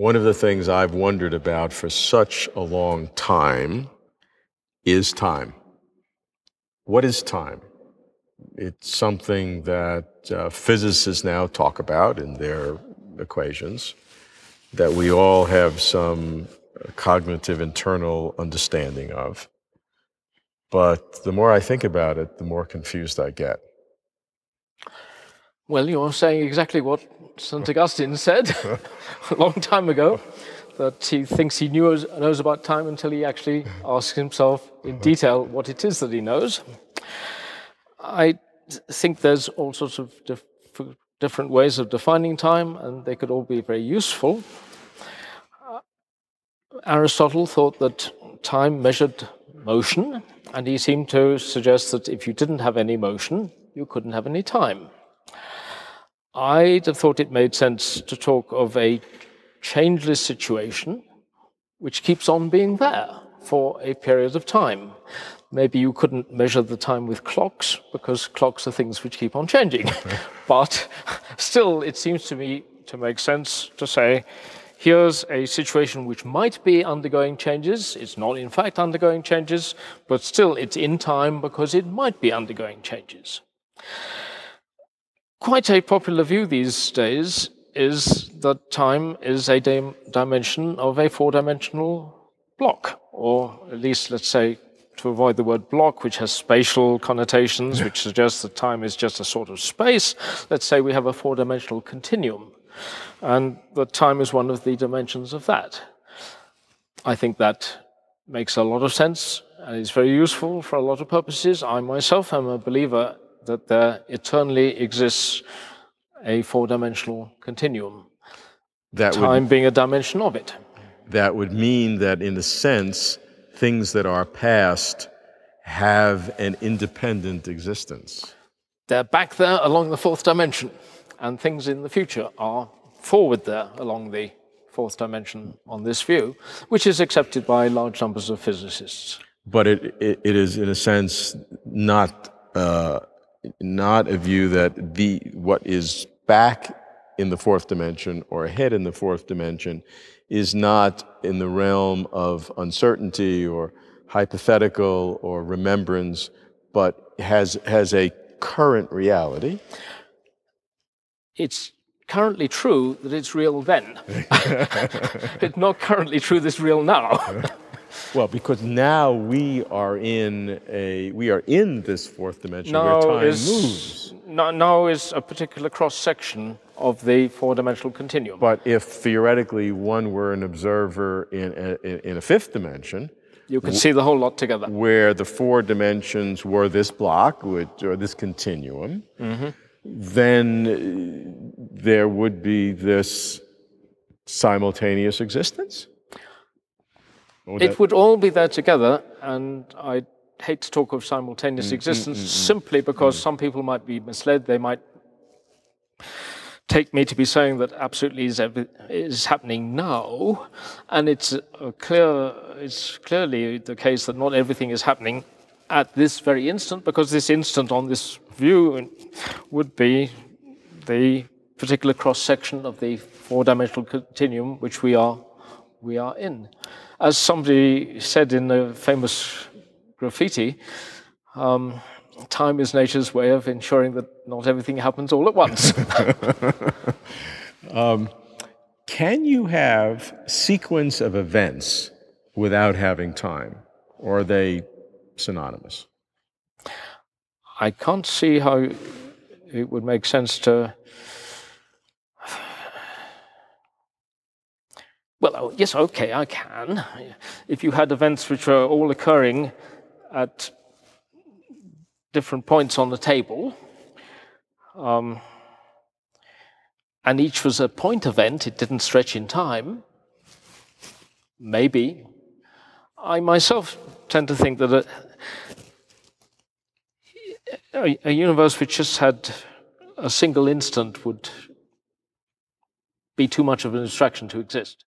One of the things I've wondered about for such a long time is time. What is time? It's something that uh, physicists now talk about in their equations, that we all have some cognitive internal understanding of. But the more I think about it, the more confused I get. Well, you're saying exactly what St. Augustine said a long time ago that he thinks he knows, knows about time until he actually asks himself in detail what it is that he knows. I think there's all sorts of dif different ways of defining time, and they could all be very useful. Uh, Aristotle thought that time measured motion, and he seemed to suggest that if you didn't have any motion, you couldn't have any time. I'd have thought it made sense to talk of a changeless situation which keeps on being there for a period of time. Maybe you couldn't measure the time with clocks because clocks are things which keep on changing. but still, it seems to me to make sense to say here's a situation which might be undergoing changes. It's not, in fact, undergoing changes, but still it's in time because it might be undergoing changes. Quite a popular view these days is that time is a dimension of a four dimensional block, or at least, let's say, to avoid the word block, which has spatial connotations, which suggests that time is just a sort of space, let's say we have a four dimensional continuum. And that time is one of the dimensions of that. I think that makes a lot of sense and is very useful for a lot of purposes. I myself am a believer that there eternally exists a four dimensional continuum, that time would, being a dimension of it. That would mean that, in a sense, things that are past have an independent existence. They're back there along the fourth dimension, and things in the future are forward there along the fourth dimension on this view, which is accepted by large numbers of physicists. But it, it, it is, in a sense, not uh, not a view that the what is back in the fourth dimension or ahead in the fourth dimension is not in the realm of uncertainty or hypothetical or remembrance, but has has a current reality. It's currently true that it's real then. it's not currently true that it's real now. Well, because now we are in a we are in this fourth dimension now where time is, moves. Now, now is a particular cross section of the four-dimensional continuum. But if theoretically one were an observer in a, in a fifth dimension, you could see the whole lot together. Where the four dimensions were this block, which, or this continuum, mm -hmm. then there would be this simultaneous existence it would all be there together, and I hate to talk of simultaneous mm, mm existence mm, mm, simply because mm. some people might be misled. They might take me to be saying that absolutely is, is happening now, and it's clear. It's clearly the case that not everything is happening at this very instant, because this instant on this view would be the particular cross section of the four-dimensional continuum which we are we are in as somebody said in the famous graffiti, um, time is nature's way of ensuring that not everything happens all at once. um, can you have sequence of events without having time, or are they synonymous? I can't see how it would make sense to Well, oh, yes, okay, I can. If you had events which were all occurring at different points on the table, um, and each was a point event, it didn't stretch in time, maybe. I myself tend to think that a, a, a universe which just had a single instant would be too much of an abstraction to exist.